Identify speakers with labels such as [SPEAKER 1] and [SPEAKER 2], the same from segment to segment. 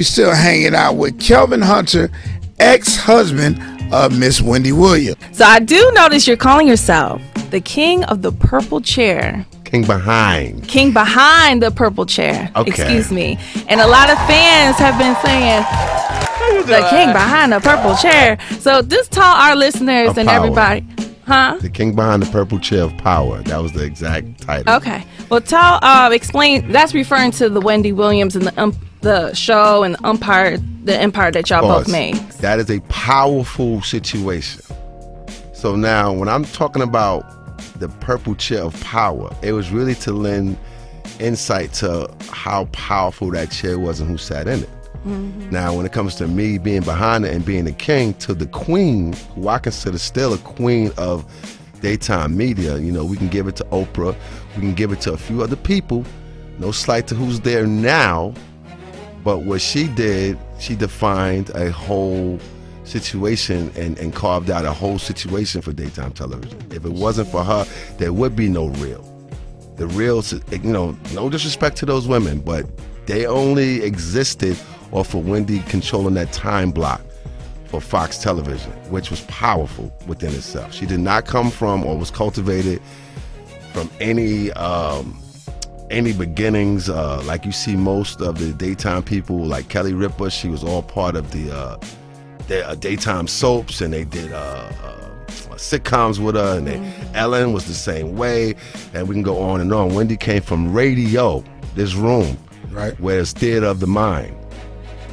[SPEAKER 1] We still hanging out with Kelvin Hunter, ex-husband of Miss Wendy Williams.
[SPEAKER 2] So I do notice you're calling yourself the king of the purple chair.
[SPEAKER 3] King behind.
[SPEAKER 2] King behind the purple chair.
[SPEAKER 3] Okay.
[SPEAKER 2] Excuse me. And a lot of fans have been saying the king behind the purple chair. So just tell our listeners
[SPEAKER 3] Of
[SPEAKER 2] and
[SPEAKER 3] power.
[SPEAKER 2] everybody. Huh?
[SPEAKER 3] The king behind the purple chair of power. That was the exact title.
[SPEAKER 2] Okay. Well, tell, uh, explain. That's referring to the Wendy Williams and the um, the show and the umpire, the empire that y'all both made.
[SPEAKER 3] That is a powerful situation. So now, when I'm talking about the purple chair of power, it was really to lend insight to how powerful that chair was and who sat in it. Mm-hmm. Now, when it comes to me being behind it and being the king, to the queen, who I consider still a queen of daytime media, you know, we can give it to Oprah, we can give it to a few other people. No slight to who's there now, but what she did, she defined a whole situation and, and carved out a whole situation for daytime television. If it wasn't for her, there would be no real. The real, you know, no disrespect to those women, but they only existed off of Wendy controlling that time block for Fox Television, which was powerful within itself. She did not come from or was cultivated from any um, any beginnings. Uh, like you see most of the daytime people, like Kelly Ripa, she was all part of the, uh, the uh, daytime soaps, and they did uh, uh, sitcoms with her. And they, Ellen was the same way, and we can go on and on. Wendy came from radio, this room,
[SPEAKER 1] Right.
[SPEAKER 3] where it's theater of the mind.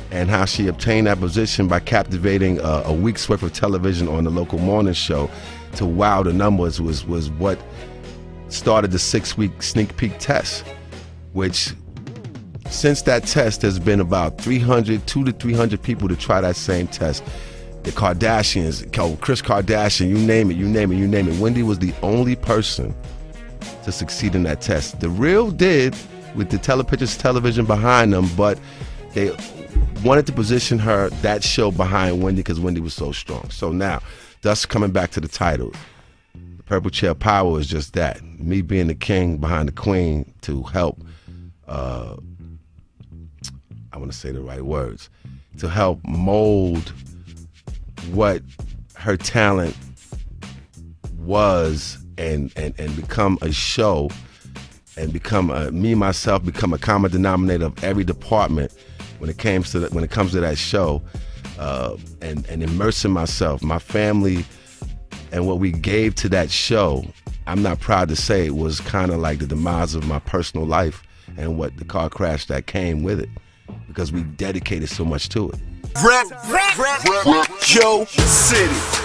[SPEAKER 3] And how she obtained that position by captivating uh, a week's worth of television on the local morning show to wow the numbers was was what started the six week sneak peek test, which since that test there's been about 300, two to 300 people to try that same test. The Kardashians, Kris Kardashian, you name it, you name it, you name it. Wendy was the only person to succeed in that test. The real did with the telepictures television behind them, but they wanted to position her that show behind Wendy because Wendy was so strong. So now, thus coming back to the title, Purple Chair Power is just that. Me being the king behind the queen to help uh I want to say the right words. To help mold what her talent was and and, and become a show and become a, me myself become a common denominator of every department when it comes to that when it comes to that show uh, and and immersing myself my family and what we gave to that show i'm not proud to say it was kind of like the demise of my personal life and what the car crash that came with it because we dedicated so much to it
[SPEAKER 4] Rep, rep, rep, Yo City.